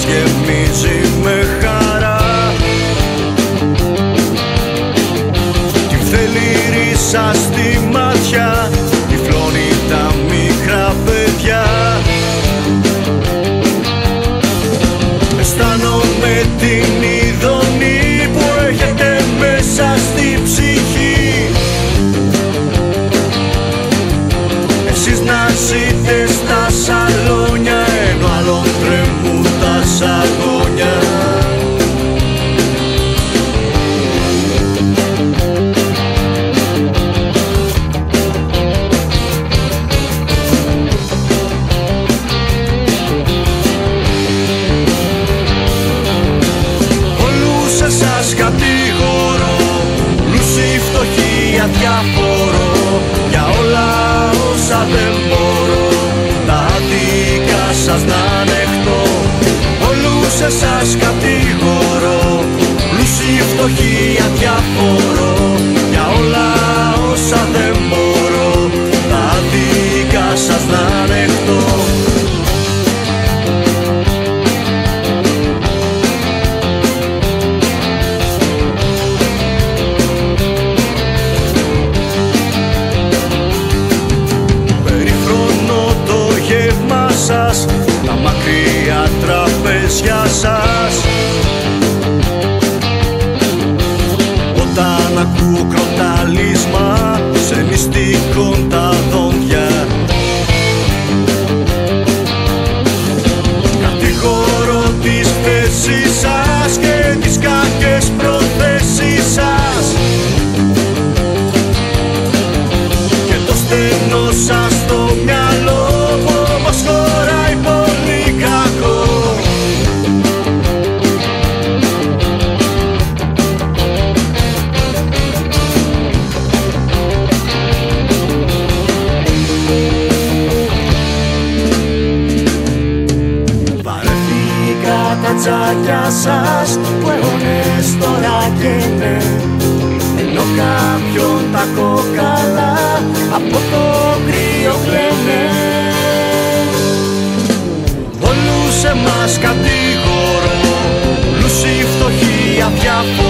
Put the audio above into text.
μας γεμίζει με χαρά. Τι θέλει στη μάτια δεν μπορώ τα δικά σας να ανεχτώ. Όλους εσάς κατηγορώ, πλούσιοι, φτωχοί, αδιαφορώ. χέρια σας Όταν ακούω ματσάκια σας που αιώνες τώρα καίνε ενώ κάποιον τα κόκαλα από το κρύο κλαίνε Όλους εμάς κατηγορώ, πλούσιοι, φτωχοί, αδιάφοροι